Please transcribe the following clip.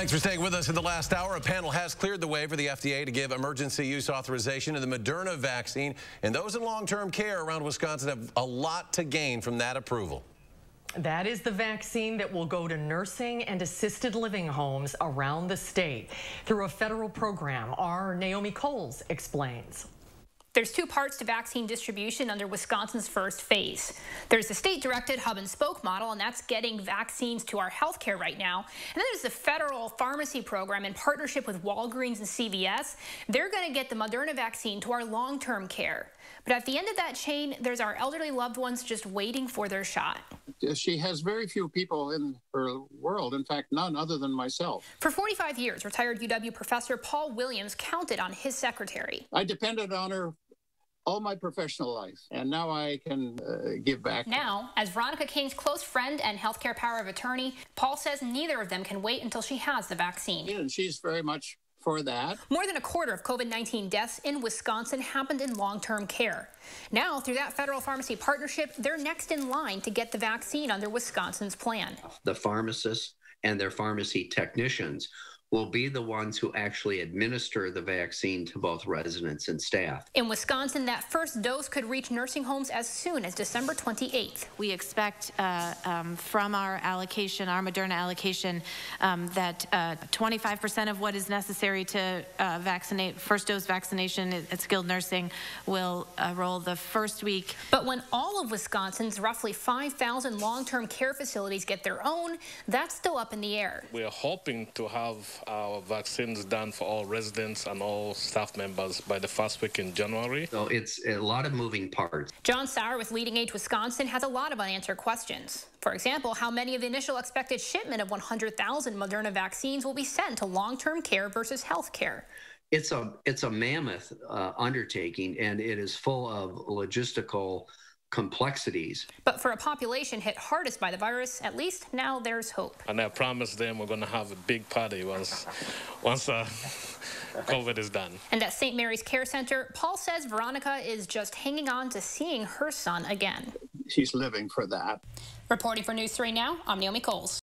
Thanks for staying with us in the last hour. A panel has cleared the way for the FDA to give emergency use authorization to the Moderna vaccine, and those in long-term care around Wisconsin have a lot to gain from that approval. That is the vaccine that will go to nursing and assisted living homes around the state through a federal program. Our Naomi Kowles explains. There's two parts to vaccine distribution under Wisconsin's first phase. There's the state-directed hub and spoke model, and that's getting vaccines to our healthcare right now. And then there's the federal pharmacy program in partnership with Walgreens and CVS. They're going to get the Moderna vaccine to our long-term care. But at the end of that chain, there's our elderly loved ones just waiting for their shot. She has very few people in her world, in fact, none other than myself. For 45 years, retired UW professor Paul Williams counted on his secretary. I depended on her all my professional life, and now I can uh, give back. Now, as Veronica King's close friend and healthcare power of attorney, Paul says neither of them can wait until she has the vaccine. Yeah, And she's very much for that. More than a quarter of COVID-19 deaths in Wisconsin happened in long-term care. Now, through that federal pharmacy partnership, they're next in line to get the vaccine under Wisconsin's plan. The pharmacists and their pharmacy technicians will be the ones who actually administer the vaccine to both residents and staff. In Wisconsin, that first dose could reach nursing homes as soon as December 28th. We expect uh, um, from our allocation, our Moderna allocation, um, that 25% uh, of what is necessary to uh, vaccinate, first dose vaccination at skilled nursing will uh, roll the first week. But when all of Wisconsin's roughly 5,000 long-term care facilities get their own, that's still up in the air. We are hoping to have our vaccines done for all residents and all staff members by the first week in January. So it's a lot of moving parts. John Sauer with Leading Age Wisconsin has a lot of unanswered questions. For example, how many of the initial expected shipment of 100,000 Moderna vaccines will be sent to long-term care versus health care? It's a it's a mammoth uh, undertaking, and it is full of logistical complexities. But for a population hit hardest by the virus, at least now there's hope. And I promised them we're going to have a big party once, once uh, COVID is done. And at St. Mary's Care Center, Paul says Veronica is just hanging on to seeing her son again. She's living for that. Reporting for News 3 Now, I'm Naomi Kowles.